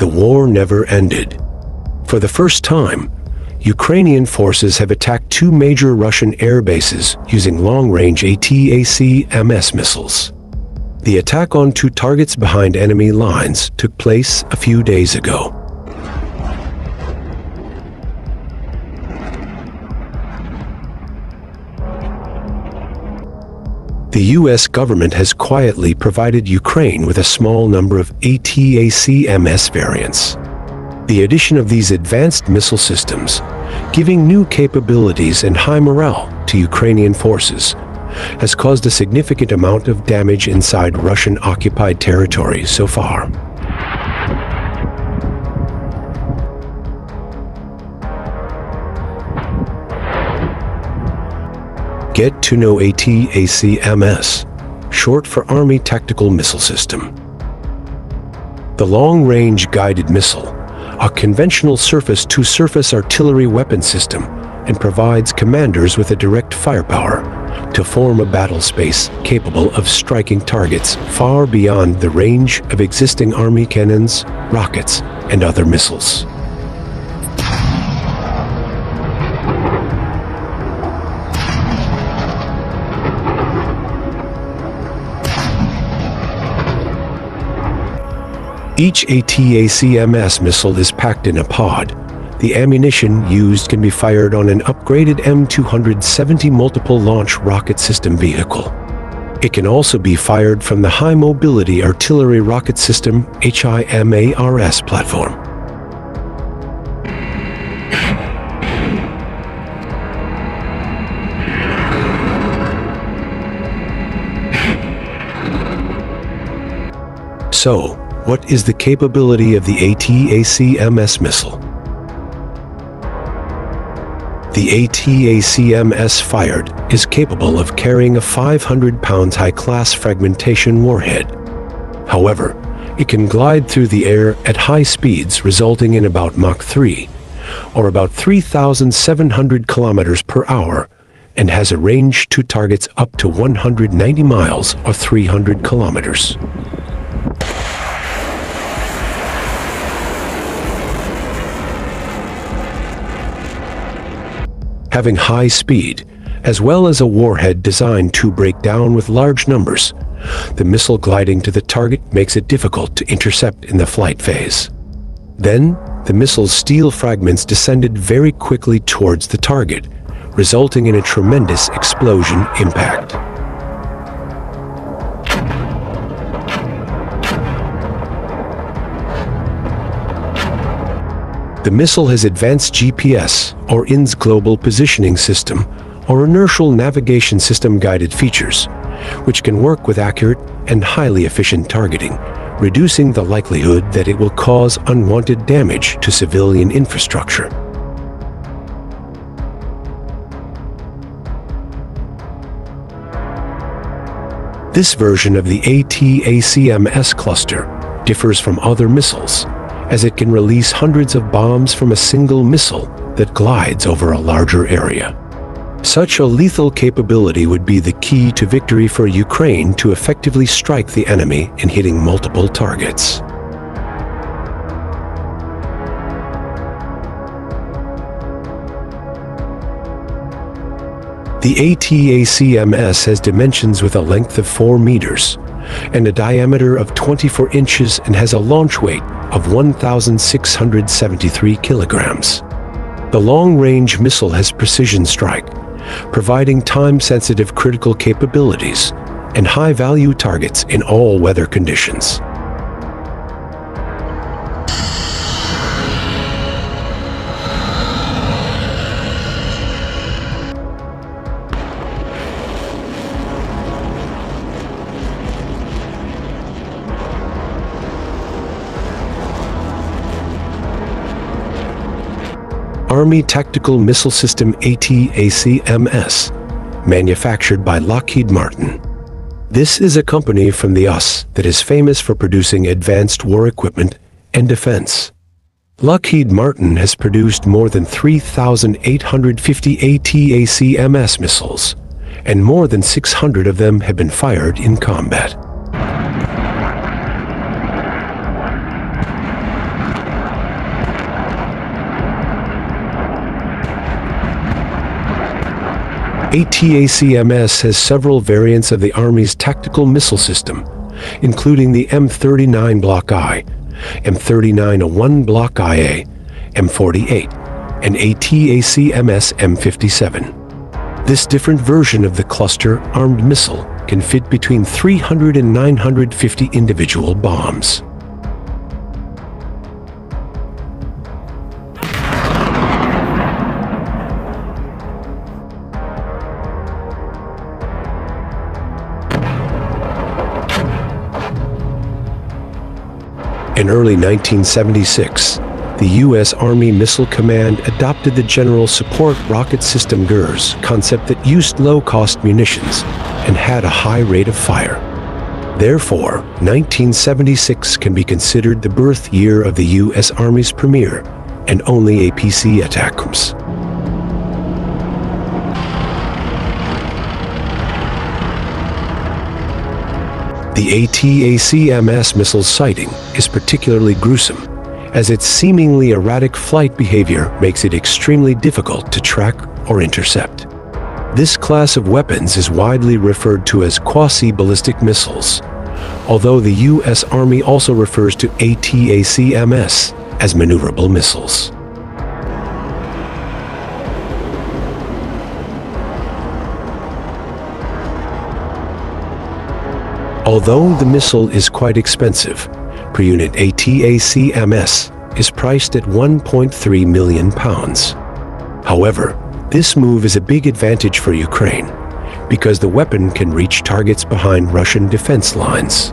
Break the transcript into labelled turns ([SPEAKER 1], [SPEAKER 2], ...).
[SPEAKER 1] the war never ended. For the first time, Ukrainian forces have attacked two major Russian air bases using long-range ATACMS missiles. The attack on two targets behind enemy lines took place a few days ago. The U.S. government has quietly provided Ukraine with a small number of ATACMS variants. The addition of these advanced missile systems, giving new capabilities and high morale to Ukrainian forces, has caused a significant amount of damage inside Russian-occupied territory so far. Get to know ATACMS, short for Army Tactical Missile System. The Long-Range Guided Missile, a conventional surface-to-surface artillery weapon system, and provides commanders with a direct firepower to form a battle space capable of striking targets far beyond the range of existing Army cannons, rockets, and other missiles. Each ATACMS missile is packed in a pod. The ammunition used can be fired on an upgraded M270 multiple launch rocket system vehicle. It can also be fired from the High Mobility Artillery Rocket System HIMARS platform. So, what is the capability of the ATACMS missile? The ATACMS fired is capable of carrying a 500 pounds high-class fragmentation warhead. However, it can glide through the air at high speeds resulting in about Mach 3, or about 3,700 kilometers per hour, and has a range to targets up to 190 miles or 300 kilometers. Having high speed, as well as a warhead designed to break down with large numbers. The missile gliding to the target makes it difficult to intercept in the flight phase. Then, the missile's steel fragments descended very quickly towards the target, resulting in a tremendous explosion impact. The missile has advanced GPS, or INS Global Positioning System, or Inertial Navigation System guided features, which can work with accurate and highly efficient targeting, reducing the likelihood that it will cause unwanted damage to civilian infrastructure. This version of the ATACMS cluster differs from other missiles as it can release hundreds of bombs from a single missile that glides over a larger area. Such a lethal capability would be the key to victory for Ukraine to effectively strike the enemy in hitting multiple targets. The ATACMS has dimensions with a length of 4 meters and a diameter of 24 inches and has a launch weight of 1,673 kilograms. The long-range missile has precision strike, providing time-sensitive critical capabilities and high-value targets in all weather conditions. Army Tactical Missile System ATACMS, manufactured by Lockheed Martin. This is a company from the US that is famous for producing advanced war equipment and defense. Lockheed Martin has produced more than 3,850 ATACMS missiles, and more than 600 of them have been fired in combat. ATACMS has several variants of the Army's tactical missile system, including the M39 Block I, M39A1 Block IA, M48, and ATACMS M57. This different version of the cluster-armed missile can fit between 300 and 950 individual bombs. In early 1976, the U.S. Army Missile Command adopted the General Support Rocket System GERS concept that used low-cost munitions and had a high rate of fire. Therefore, 1976 can be considered the birth year of the U.S. Army's premier and only APC ATACMS. The ATACMS missile sighting is particularly gruesome as its seemingly erratic flight behavior makes it extremely difficult to track or intercept. This class of weapons is widely referred to as quasi-ballistic missiles, although the U.S. Army also refers to ATACMS as maneuverable missiles. Although the missile is quite expensive, per unit ATACMS is priced at 1.3 million pounds. However, this move is a big advantage for Ukraine because the weapon can reach targets behind Russian defense lines.